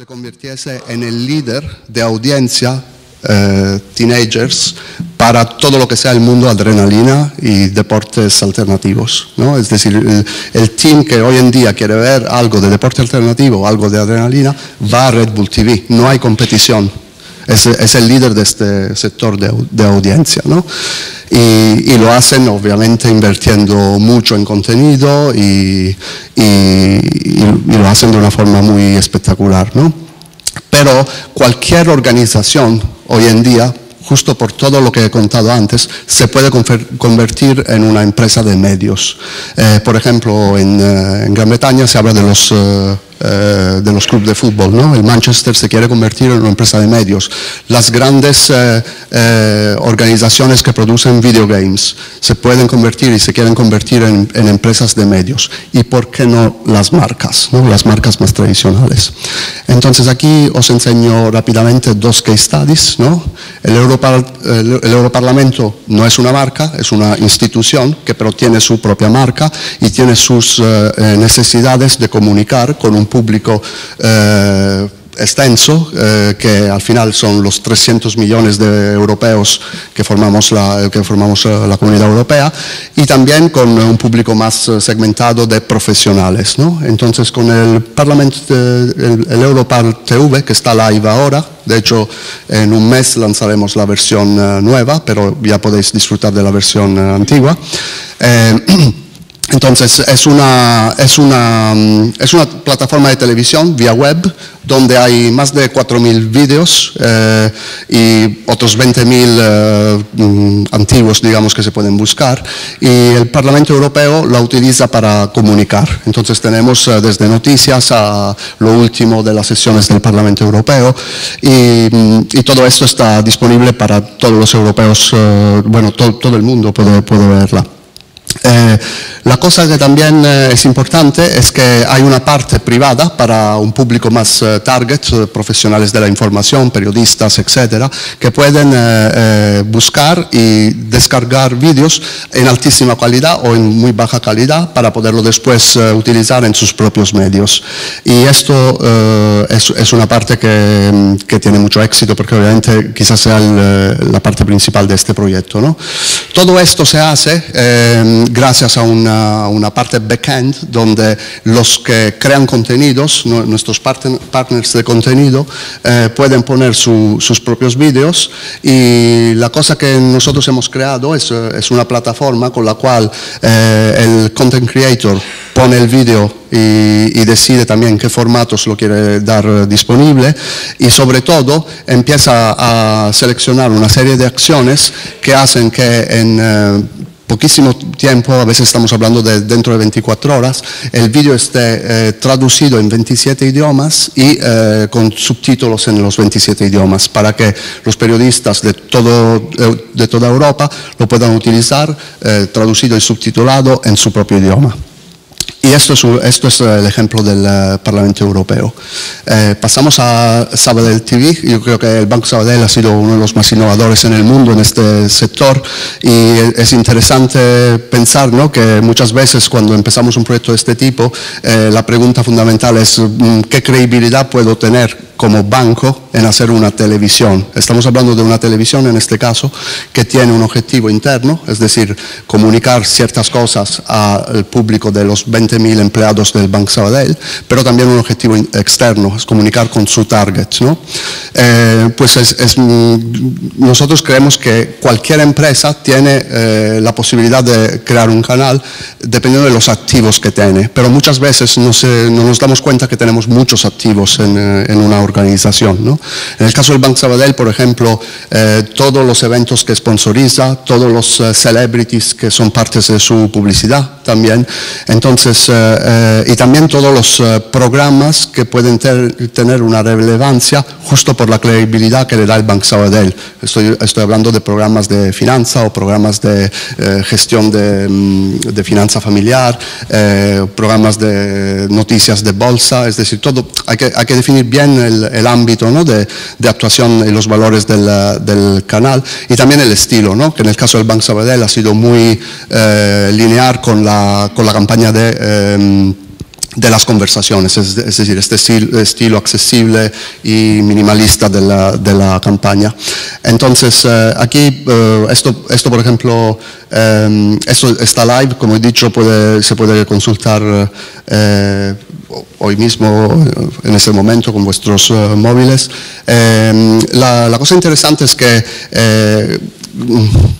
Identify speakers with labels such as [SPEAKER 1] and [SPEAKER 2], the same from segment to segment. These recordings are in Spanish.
[SPEAKER 1] se convirtiese en el líder de audiencia eh, teenagers para todo lo que sea el mundo adrenalina y deportes alternativos. ¿no? Es decir, el, el, team que hoy en día quiere ver algo de deporte alternativo, algo de adrenalina, va a Red Bull TV. No hay competición. Es, el líder de este sector de, audiencia. ¿no? Y, lo hacen obviamente invirtiendo mucho en contenido y lo hacen de una forma muy espectacular. ¿no? Pero cualquier organización hoy en día, justo por todo lo que he contado antes, se puede convertir en una empresa de medios. Eh, por ejemplo, en, eh, en, Gran Bretaña se habla de los... Eh, eh, de los clubes de fútbol. ¿no? El Manchester se quiere convertir en una empresa de medios. Las grandes eh, eh, organizaciones que producen videogames se pueden convertir y se quieren convertir en, empresas de medios. ¿Y por qué no las marcas? ¿no? Las marcas más tradicionales. Entonces aquí os enseño rápidamente dos case studies. ¿no? El, Europar el, el Europarlamento no es una marca, es una institución que pero tiene su propia marca y tiene sus necesidades de comunicar con un público eh, extenso, eh, que al final son los 300 millones de europeos que formamos, la, que formamos eh, la comunidad europea, y también con un público más segmentado de profesionales. ¿no? Entonces, con el Parlamento, el, el Europar TV, que está live ahora, de hecho, en un mes lanzaremos la versión nueva, pero ya podéis disfrutar de la versión antigua. Entonces, es una, es, una, es una, plataforma de televisión vía web donde hay más de 4.000 vídeos eh, y otros 20.000 eh, antiguos, digamos, que se pueden buscar. Y el Parlamento Europeo la utiliza para comunicar. Entonces, tenemos eh, desde noticias a lo último de las sesiones del Parlamento Europeo y, y todo esto está disponible para todos los europeos, eh, bueno, to, todo el mundo puede, puede verla. Eh, la cosa que también eh, es importante es que hay una parte privada para un público más eh, target, eh, profesionales de la información, periodistas, etcétera, que pueden eh, buscar y descargar vídeos en altísima calidad o en muy baja calidad para poderlo después utilizar en sus propios medios. Y esto es, es, una parte que, que, tiene mucho éxito porque obviamente quizás sea el, la parte principal de este proyecto. ¿no? Todo esto se hace gracias a una, una parte backend donde los que crean contenidos, nuestros partner, partners de contenido, eh, pueden poner su, sus propios vídeos. Y la cosa que nosotros hemos creado es, es una plataforma con la cual eh, el content creator pone el vídeo y, decide también qué formatos lo quiere dar disponible. Y sobre todo empieza a seleccionar una serie de acciones que hacen que en eh, poquísimo tiempo, a veces estamos hablando de dentro de 24 horas, el vídeo esté eh, traducido en 27 idiomas y eh, con subtítulos en los 27 idiomas para que los periodistas de, todo, eh, de toda Europa lo puedan utilizar traducido y subtitulado en su propio idioma. Y esto es, esto es, el ejemplo del uh, Parlamento Europeo. Eh, pasamos a Sabadell TV. Yo creo que el Banco Sabadell ha sido uno de los más innovadores en el mundo en este sector y es interesante pensar ¿no? que muchas veces cuando empezamos un proyecto de este tipo, eh, la pregunta fundamental es mm, ¿qué credibilidad puedo tener como banco en hacer una televisión. Estamos hablando de una televisión en este caso que tiene un objetivo interno, es decir, comunicar ciertas cosas al público de los 20.000 empleados del Banco Sabadell, pero también un objetivo externo, es comunicar con su target. ¿no? Eh, pues es, es, nosotros creemos que cualquier empresa tiene eh, la posibilidad de crear un canal dependiendo de los activos que tiene, pero muchas veces no, se, no nos damos cuenta que tenemos muchos activos en, en una organización. ¿no? En el caso del Banco Sabadell, por ejemplo, eh, todos los eventos que sponsoriza, todos los uh, celebrities que son partes de su publicidad también, entonces, uh, uh, y también todos los programas que pueden ter, tener una relevancia justo por la credibilidad que le da el Banco Sabadell. Estoy, estoy hablando de programas de finanza o programas de gestión de, um, de, finanza familiar, programas de noticias de bolsa, es decir, todo, hay que, hay que definir bien el, el ámbito ¿no? de, de, actuación y los valores del, del, canal y también el estilo, ¿no? que en el caso del Banco Sabadell ha sido muy eh, lineal con la, con la campaña de... Eh, de las conversaciones, es, decir, este estilo, accesible y minimalista de la, campaña. Entonces, eh, aquí, eh, esto, esto, por ejemplo, eh, esto está live, como he dicho, se puede consultar hoy mismo, en este momento, con vuestros móviles. La, la, cosa interesante es que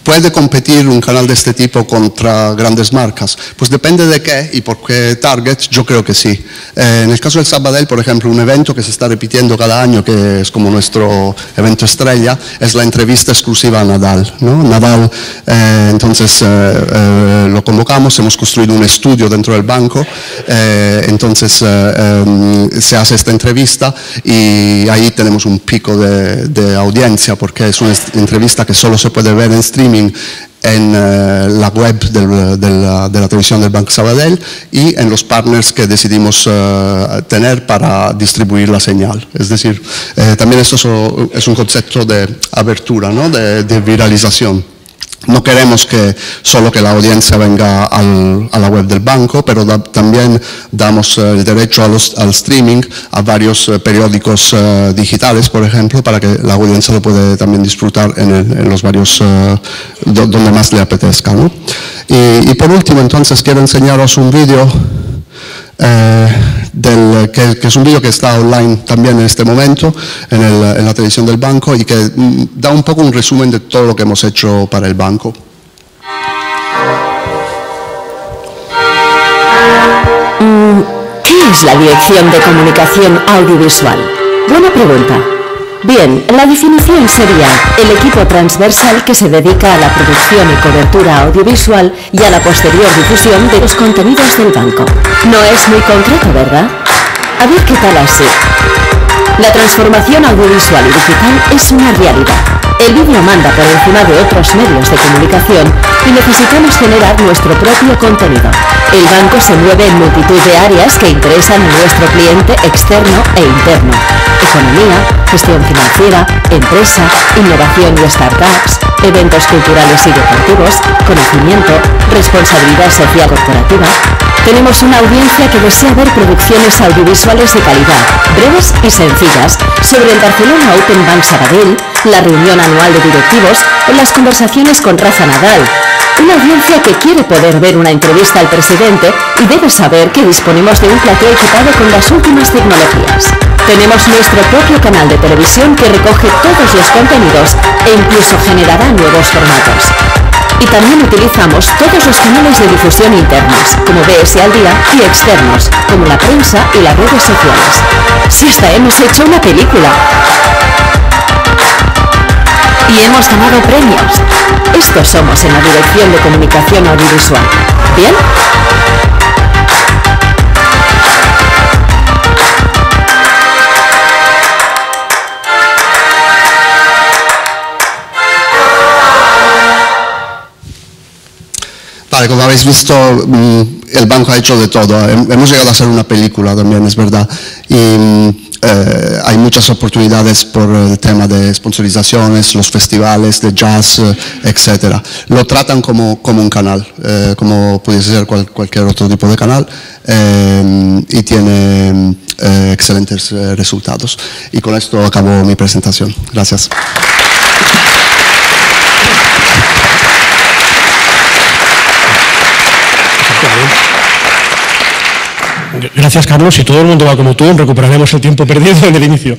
[SPEAKER 1] ¿Puede competir un canal de este tipo contra grandes marcas? Pues depende de qué y por qué target, yo creo que sí. Eh, en el caso del Sabadell, por ejemplo, un evento que se está repitiendo cada año, que es como nuestro evento estrella, es la entrevista exclusiva a Nadal. Nadal, eh, entonces eh, lo convocamos, hemos construido un estudio dentro del banco, entonces em, se hace esta entrevista y ahí tenemos un pico de audiencia porque es una entrevista que solo se puede puede ver en streaming en eh, la web de, la, televisión del Banco Sabadell y en los partners que decidimos eh, tener para distribuir la señal. Es decir, eh, también esto es un concepto de abertura, ¿no? de viralización. No queremos que solo que la audiencia venga a la web del banco, pero también damos eh, el derecho al streaming a varios eh, periódicos eh, digitales, por ejemplo, para que la audiencia lo pueda también disfrutar en, los varios, donde más le apetezca. y por último, entonces, quiero enseñaros un vídeo eh, del, que, es un vídeo que está online también en este momento en, la televisión del banco y que mm, da un poco un resumen de todo lo que hemos hecho para el banco.
[SPEAKER 2] Mm, ¿Qué es la Dirección de Comunicación Audiovisual? Buena pregunta. Bien, la definición sería el equipo transversal que se dedica a la producción y cobertura audiovisual y a la posterior difusión de los contenidos del banco. No es muy concreto, ¿verdad? A ver qué tal así. La transformación audiovisual y digital es una realidad. El vídeo manda por encima de otros medios de comunicación y necesitamos generar nuestro propio contenido. El banco se mueve en multitud de áreas que interesan a nuestro cliente externo e interno. Economía, gestión financiera, empresa, innovación y startups, eventos culturales y deportivos, conocimiento, responsabilidad social corporativa. Tenemos una audiencia que desea ver producciones audiovisuales de calidad, breves y sencillas, sobre el Barcelona Open Bank Sabadell, la reunión anual de directivos o las conversaciones con Rafa Nadal, una audiencia que quiere poder ver una entrevista al presidente y debe saber que disponemos de un plató equipado con las últimas tecnologías. Tenemos nuestro propio canal de televisión que recoge todos los contenidos e incluso generará nuevos formatos. Y también utilizamos todos los canales de difusión internos, como BS al día, y externos, como la prensa y las redes sociales. Si hasta hemos hecho una película y hemos ganado premios. Estos somos en la Dirección de Comunicación Audiovisual. ¿Bien?
[SPEAKER 1] Vale, como habéis visto, mm, el banco ha hecho de todo. Hemos llegado a hacer una película también, es verdad. Y mm, eh, hay muchas oportunidades por el tema de sponsorizaciones, los festivales de jazz, eh, etcétera. Lo tratan como, como un canal, eh, como pudiese ser cualquier otro tipo de canal, y tiene excelentes resultados. Y con esto acabo mi presentación. Gracias.
[SPEAKER 3] Gracias, Carlos. Si todo el mundo va como tú, recuperaremos el tiempo perdido en el inicio.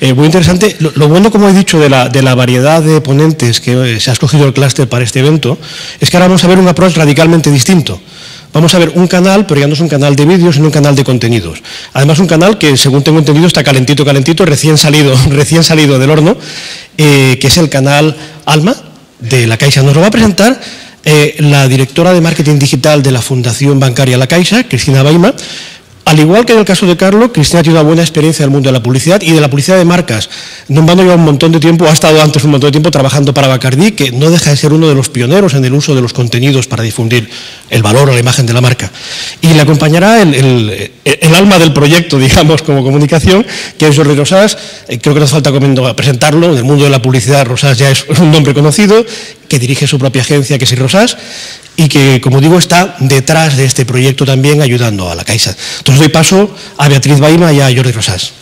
[SPEAKER 3] Eh, muy interesante. Lo, bueno, como he dicho, de la, de la, variedad de ponentes que se ha escogido el clúster para este evento, es que ahora vamos a ver un approach radicalmente distinto. Vamos a ver un canal, pero ya no es un canal de vídeos, sino un canal de contenidos. Además, un canal que, según tengo entendido, está calentito, calentito, recién salido, recién salido del horno, eh, que es el canal Alma de la Caixa. Nos lo va a presentar eh, la directora de marketing digital de la Fundación Bancaria La Caixa, Cristina Baima, al igual que en el caso de Carlos, Cristina tiene una buena experiencia en el mundo de la publicidad y de la publicidad de marcas. Bando lleva un montón de tiempo, ha estado antes un montón de tiempo trabajando para Bacardi, que no deja de ser uno de los pioneros en el uso de los contenidos para difundir el valor o la imagen de la marca. Y le acompañará el, alma del proyecto, digamos, como comunicación, que es Jordi Rosas. Eh, creo que no hace falta presentarlo. En el mundo de la publicidad, Rosas ya es un nombre conocido, que dirige su propia agencia, que es Rosas y que, como digo, está detrás de este proyecto también ayudando a la Caixa. Entonces doy paso a Beatriz Baima y a Jordi Rosas.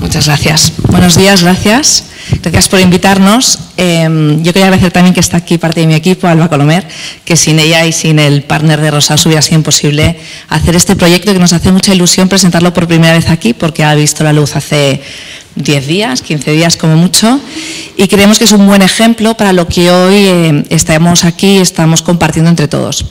[SPEAKER 4] Muchas gracias. Buenos días, gracias. Gracias por invitarnos. Em, yo quería agradecer también que está aquí parte de mi equipo, Alba Colomer, que sin ella y sin el partner de Rosas hubiera sido imposible hacer este proyecto que nos hace mucha ilusión presentarlo por primera vez aquí porque ha visto la luz hace 10 días, 15 días como mucho, y creemos que es un buen ejemplo para lo que hoy eh, estamos aquí estamos compartiendo entre todos.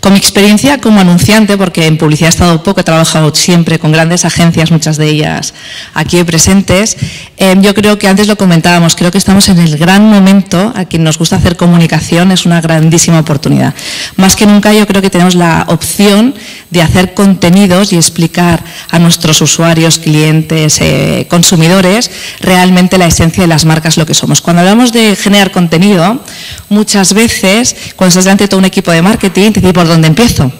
[SPEAKER 4] Con mi experiencia como anunciante, porque en publicidad he estado poco, he trabajado siempre con grandes agencias, muchas de ellas aquí presentes, eh, yo creo que antes lo comentábamos, creo que estamos en el gran momento, a quien nos gusta hacer comunicación es una grandísima oportunidad. Más que nunca yo creo que tenemos la opción de hacer contenidos y explicar a nuestros usuarios, clientes, eh, consumidores, realmente la esencia de las marcas, lo que somos. Cuando hablamos de generar contenido, muchas veces, cuando estás delante de todo un equipo de marketing, dice, ¿por dónde empiezo?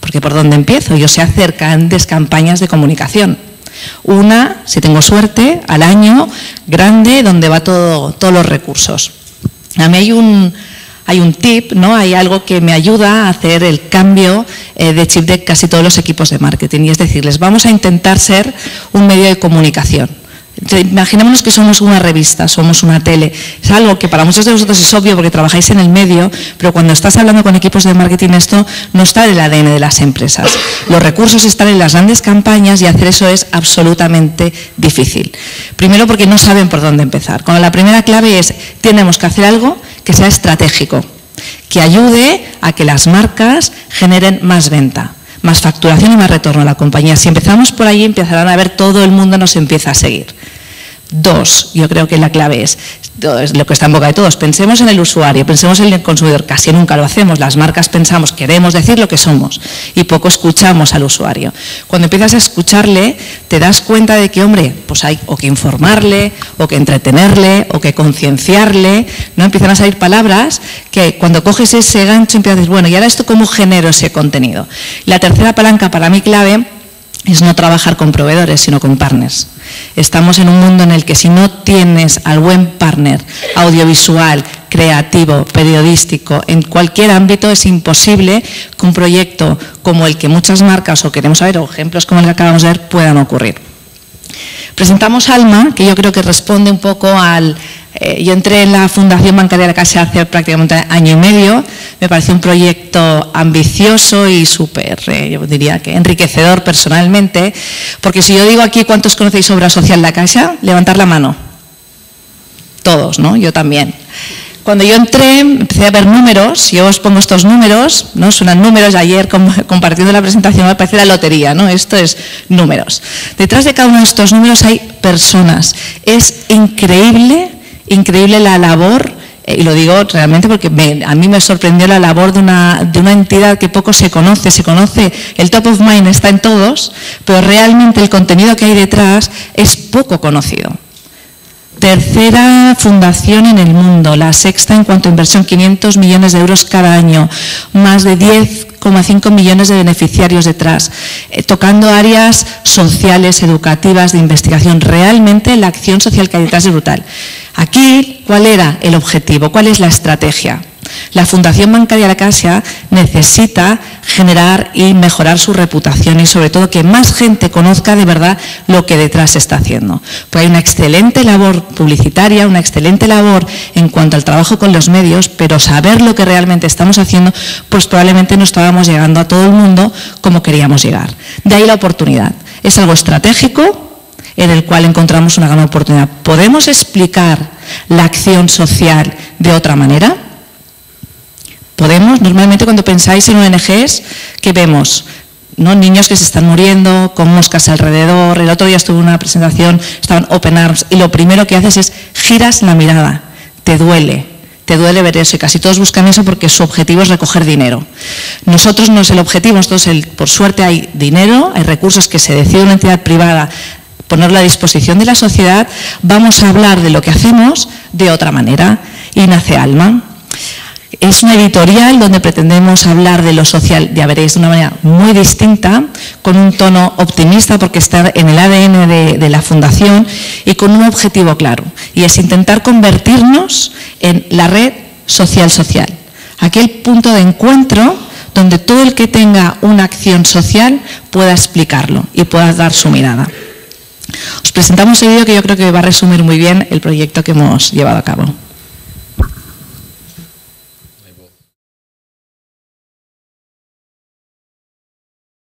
[SPEAKER 4] Porque ¿por dónde empiezo? Yo sé hacer grandes campañas de comunicación. Una, si tengo suerte, al año, grande, donde va todo, todos los recursos. A mí hay un, hay un tip, ¿no? hay algo que me ayuda a hacer el cambio eh, de chip de casi todos los equipos de marketing. Y es decirles, vamos a intentar ser un medio de comunicación. Imaginémonos que somos una revista, somos una tele. Es algo que para muchos de vosotros es obvio porque trabajáis en el medio, pero cuando estás hablando con equipos de marketing esto no está en el ADN de las empresas. Los recursos están en las grandes campañas y hacer eso es absolutamente difícil. Primero porque no saben por dónde empezar. Cuando la primera clave es tenemos que hacer algo que sea estratégico, que ayude a que las marcas generen más venta más facturación y más retorno a la compañía. Si empezamos por ahí, empezarán a ver todo el mundo nos empieza a seguir. Dos, yo creo que la clave es, lo que está en boca de todos, pensemos en el usuario, pensemos en el consumidor, casi nunca lo hacemos, las marcas pensamos, queremos decir lo que somos y poco escuchamos al usuario. Cuando empiezas a escucharle, te das cuenta de que, hombre, pues hay o que informarle, o que entretenerle, o que concienciarle, ¿no? Empiezan a salir palabras que cuando coges ese gancho empiezas a decir, bueno, ¿y ahora esto cómo genero ese contenido? La tercera palanca para mí clave es no trabajar con proveedores, sino con partners. Estamos en un mundo en el que si no tienes al buen partner audiovisual, creativo, periodístico, en cualquier ámbito es imposible que un proyecto como el que muchas marcas o queremos saber, o ejemplos como el que acabamos de ver, puedan ocurrir. Presentamos Alma, que yo creo que responde un poco al eh, yo entré en la Fundación Bancaria de la Casa hace prácticamente año y medio. Me pareció un proyecto ambicioso y súper, eh, yo diría que enriquecedor personalmente, porque si yo digo aquí cuántos conocéis Obra Social La Caixa, levantar la mano. Todos, ¿no? Yo también. Cuando yo entré, empecé a ver números, yo os pongo estos números, ¿no? Suenan números, ayer compartiendo la presentación me parece la lotería, ¿no? Esto es números. Detrás de cada uno de estos números hay personas. Es increíble increíble la labor, eh, y lo digo realmente porque a mí me sorprendió la labor de una, entidad que poco se conoce, se conoce, el top of mind está en todos, pero realmente el contenido que hay detrás es poco conocido. Tercera fundación en el mundo, la sexta en cuanto a inversión, 500 millones de euros cada año, más de 10,5 millones de beneficiarios detrás, eh, tocando áreas sociales, educativas, de investigación. Realmente la acción social que hay detrás es brutal. Aquí, ¿cuál era el objetivo? ¿Cuál es la estrategia? La Fundación Bancaria de la necesita generar y mejorar su reputación y sobre todo que más gente conozca de verdad lo que detrás está haciendo. Porque hay una excelente labor publicitaria, una excelente labor en cuanto al trabajo con los medios, pero saber lo que realmente estamos haciendo, pues probablemente no estábamos llegando a todo el mundo como queríamos llegar. De ahí la oportunidad. Es algo estratégico, en el cual encontramos una gran oportunidad. ¿Podemos explicar la acción social de otra manera? ¿Podemos? Normalmente cuando pensáis en ONGs, ¿qué vemos? ¿no? niños que se están muriendo, con moscas alrededor. El otro día estuve en una presentación, estaban Open Arms, y lo primero que haces es giras la mirada, te duele, te duele ver eso, y casi todos buscan eso porque su objetivo es recoger dinero. Nosotros no es el objetivo, nosotros por suerte hay dinero, hay recursos que se decide una entidad privada ponerlo a disposición de la sociedad, vamos a hablar de lo que hacemos de otra manera. Y nace Alma. Es una editorial donde pretendemos hablar de lo social, ya veréis, de una manera muy distinta, con un tono optimista porque está en el ADN de, de, la Fundación y con un objetivo claro, y es intentar convertirnos en la red social social, aquel punto de encuentro donde todo el que tenga una acción social pueda explicarlo y pueda dar su mirada. Os presentamos un vídeo que yo creo que va a resumir muy bien el proyecto que hemos llevado a cabo.